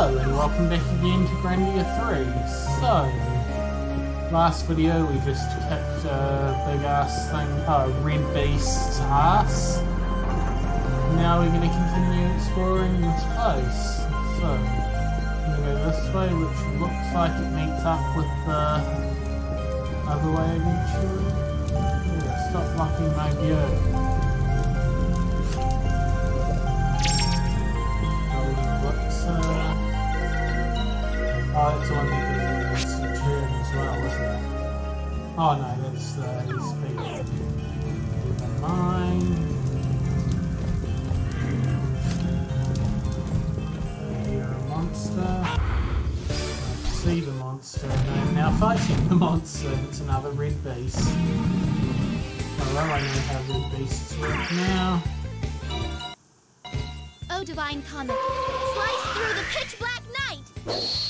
Hello and welcome back again to Grandia 3. So, last video we just kicked a big ass thing, oh, Red Beast's ass. Now we're going to continue exploring this place. So, to go this way, which looks like it meets up with the other way eventually. Yeah, stop blocking my view. Oh, on the turn as well, isn't it? Oh no, that's uh, his speed. Never mind. You're a monster. I see the monster, now fighting the monster. It's another red beast. Although I know how red beasts work now. Oh, divine comet, slice through the pitch black night!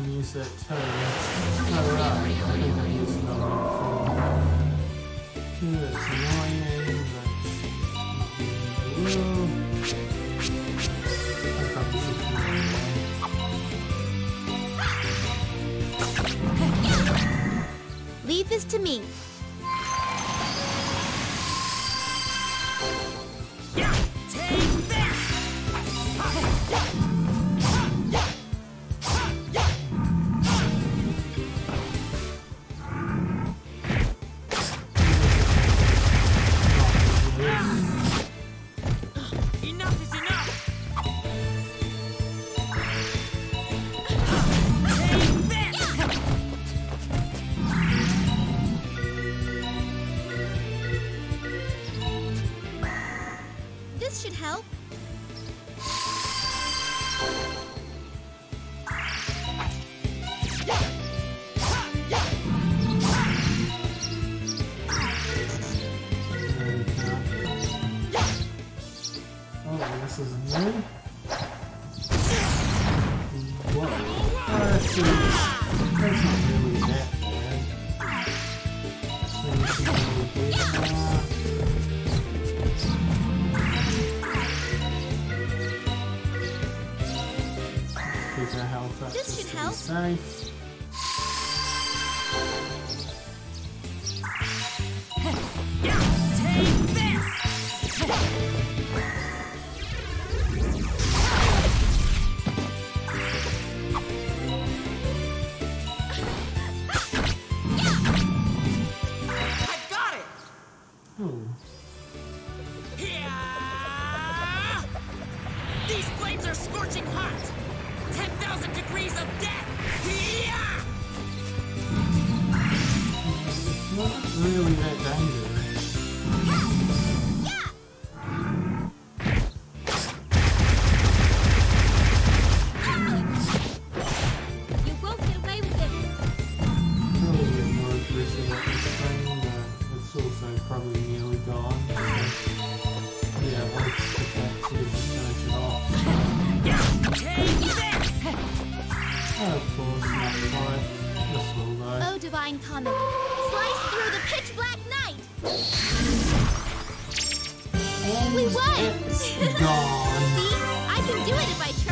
use that toe. Oh, right. I think I used it on before. It's annoying, but Leave this to me. Oh, divine comet, slice through the pitch black night! And we won! It's gone. See? I can do it if I try.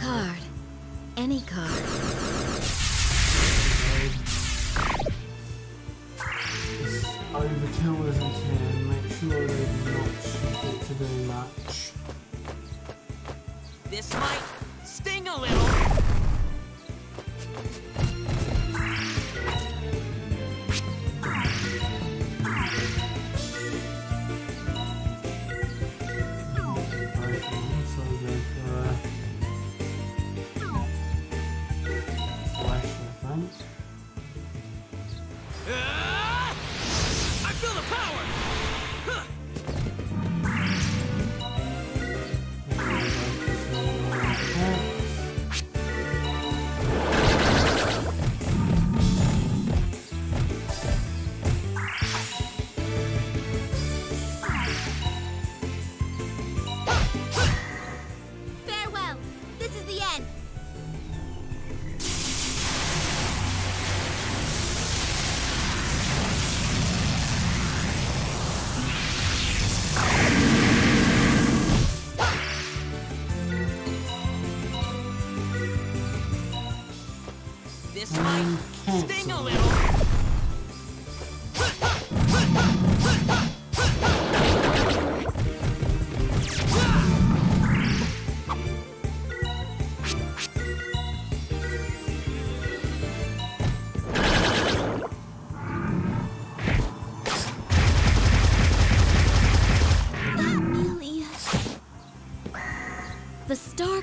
rare. Pick card. Any card. Overkill as I can, make sure they do not get to do much. This might sting a little.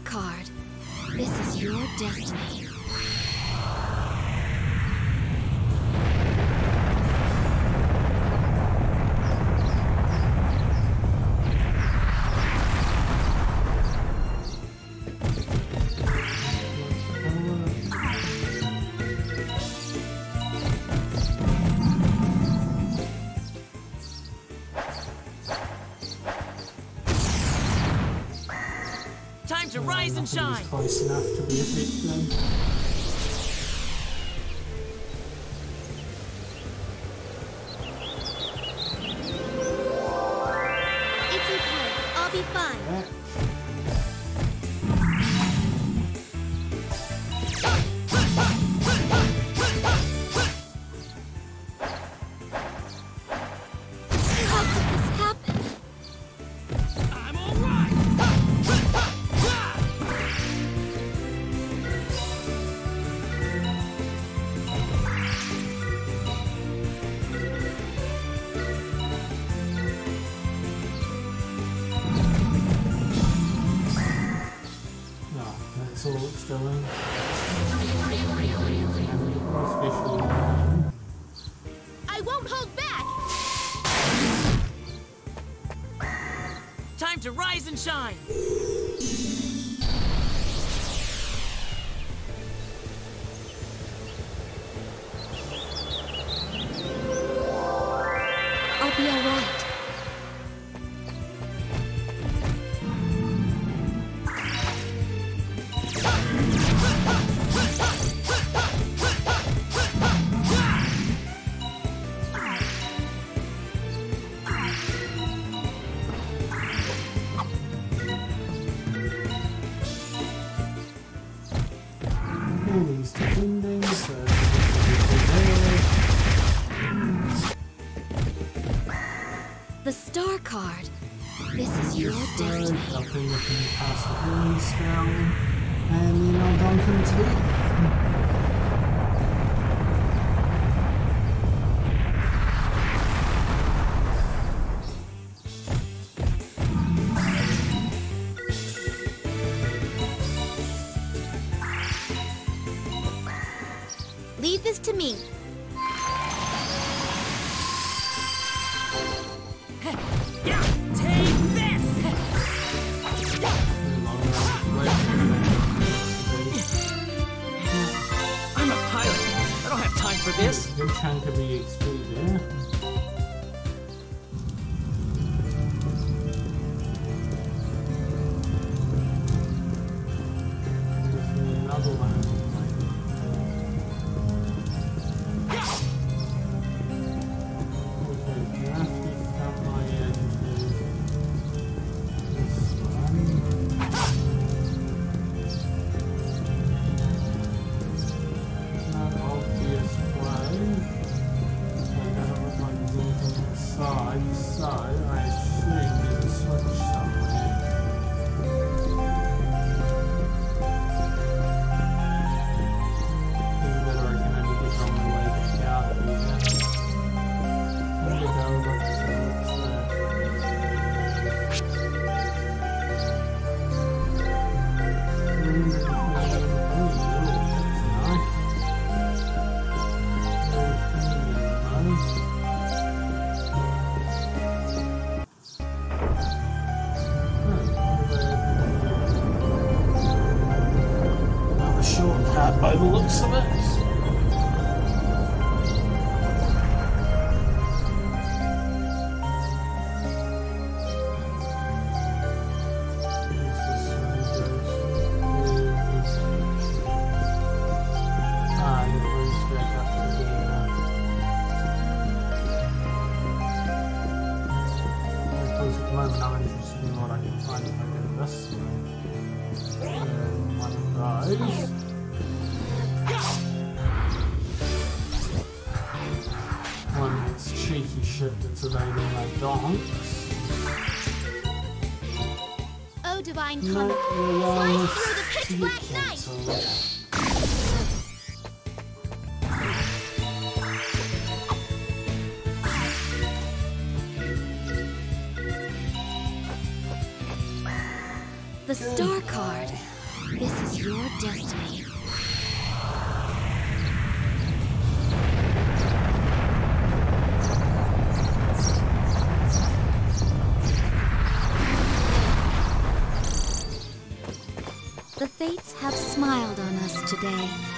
Card. This is your destiny. Shine. Close enough to be effective. It's Especially I won't hold back. Time to rise and shine. Healing spell, and then I'll dunk can find if I go this way. And one of those. One that's cheeky shit that's evading my donks. Oh, divine no, Slice through the pitch black night. Have smiled on us today.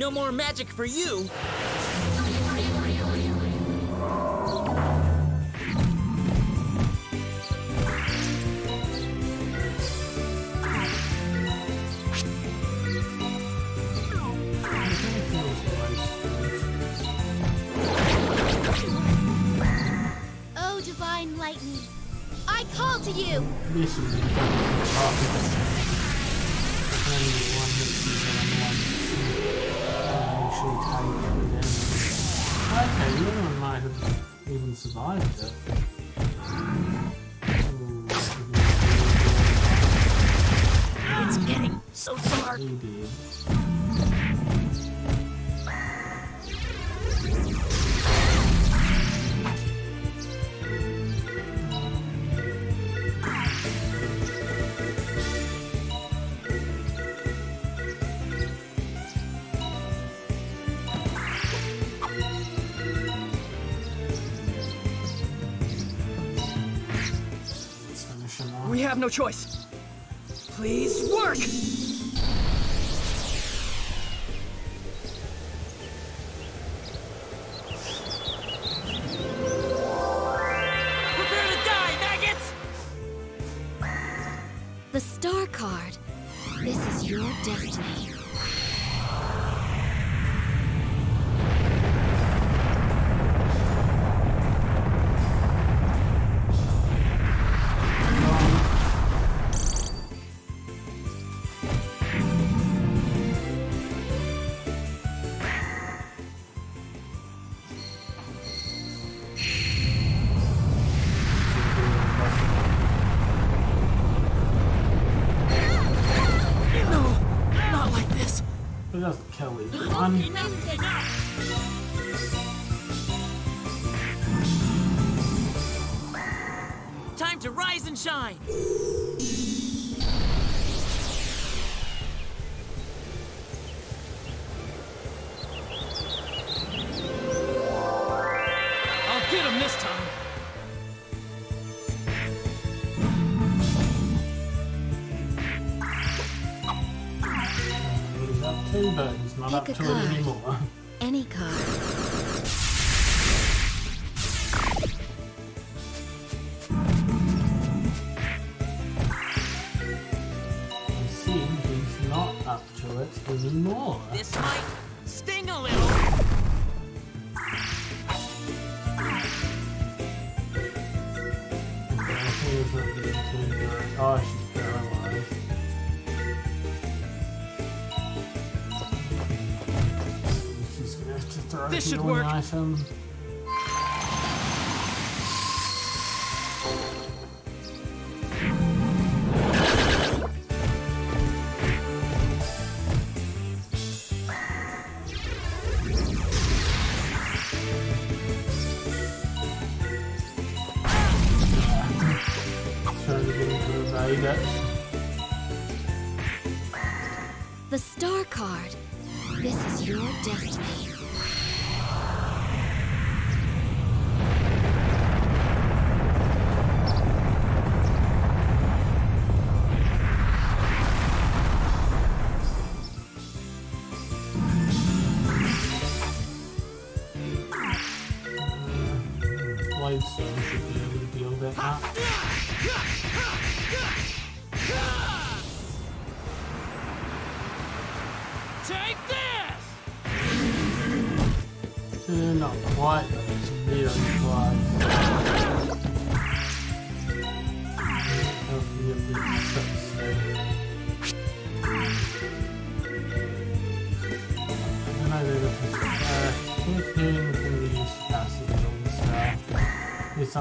No more magic for you! Oh, divine lightning. I call to you. This would be fucking. Only one hits you one actually take. Okay, the other one might have even survived it. It's getting so dark. He did. have no choice. Please work! Um, Time to rise and shine. Pick a card. Any card. You see, he's not up to it anymore. This might sting a little. this should work.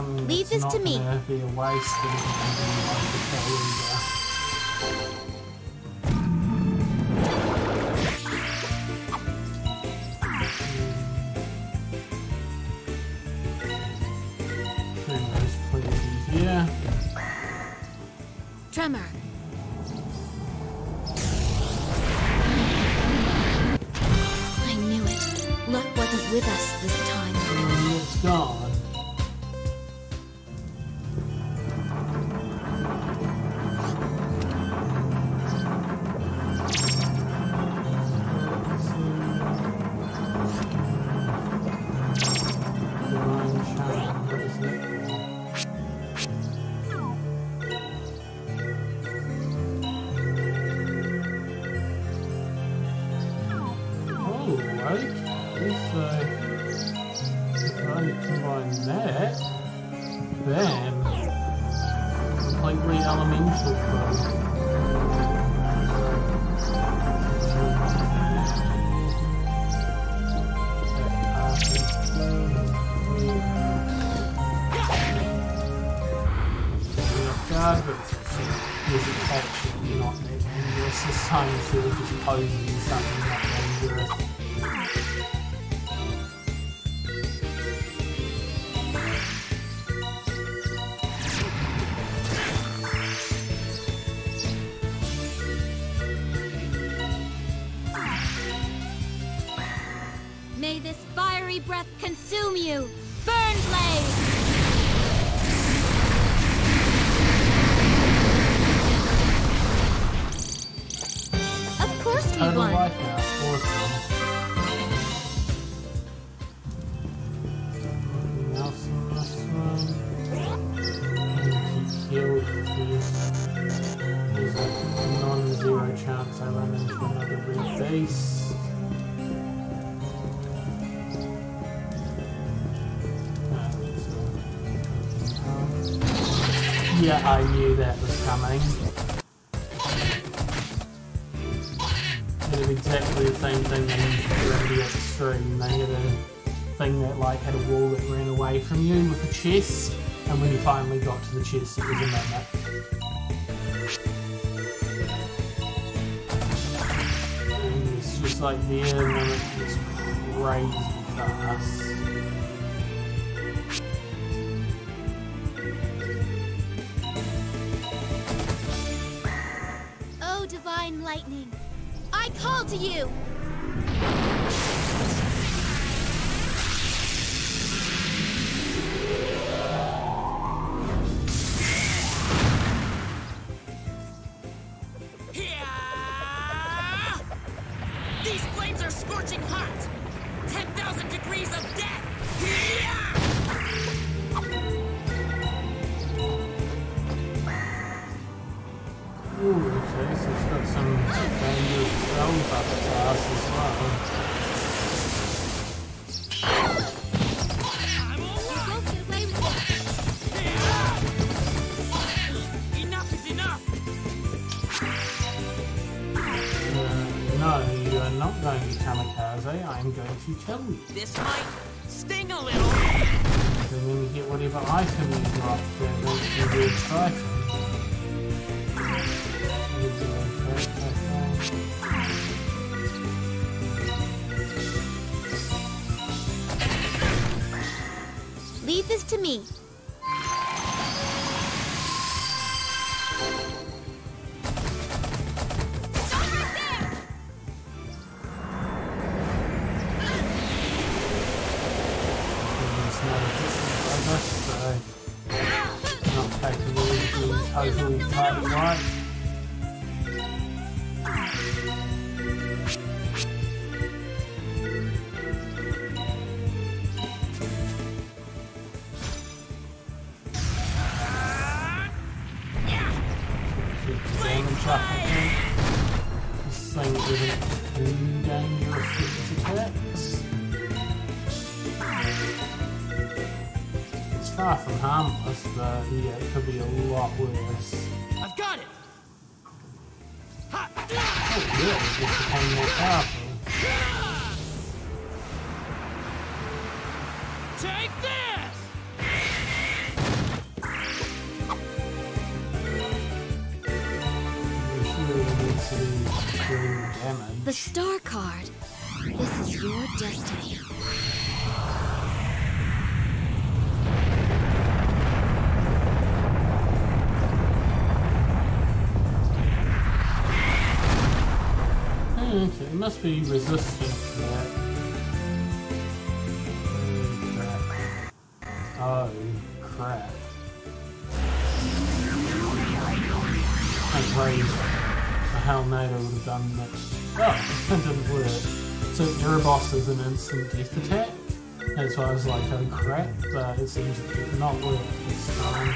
Leave this to me. Of Yeah, I knew that was coming. They did exactly the same thing in Grandia Xtreme. They had a thing that like had a wall that ran away from you with a chest, and when you finally got to the chest, it was mimic. And it's just like there, mimic is crazy fast. Lightning! I call to you! Me. Far from harmless, but yeah, it could be a lot worse. I've got it! Ha! Oh, yeah, it just became more powerful. Take this! This really needs to be damage. The star card. This is your destiny. Must be resistant to that. Oh, crap. I raised the Hell Nader would have done next. Oh, that didn't work. So Erebos is an instant death attack. That's why I was like, oh crap, but it seems it not work this time.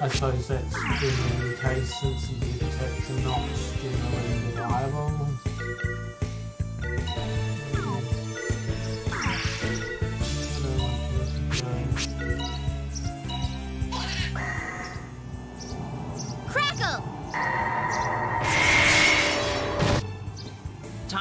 I suppose that's generally the case since the attacks are not generally reliable.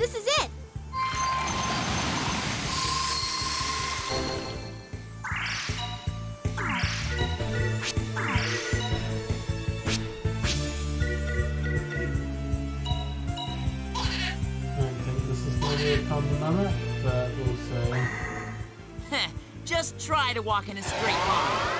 this is it. I don't think this is going to be a problem limit, but we'll see. Heh, Just try to walk in a straight line.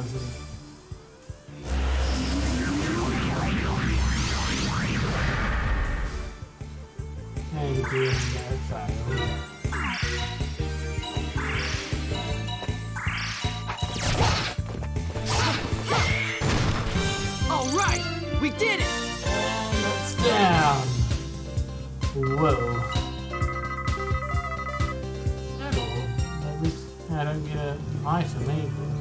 kamikaze. And doing that failed. All right, we did it. And it's down. Whoa. At least I don't get item either. Yeah,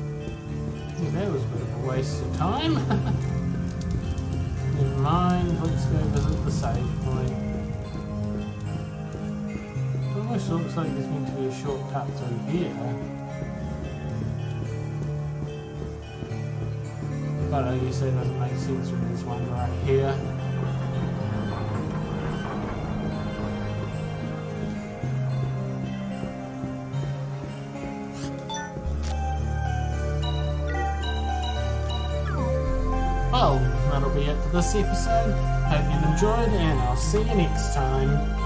that was a bit of a waste of time. Never mind, let's go visit the save point. It almost looks like there's meant to be a shortcut through here. But I guess that doesn't make sense when this one right here. This episode. Hope you enjoyed, and I'll see you next time.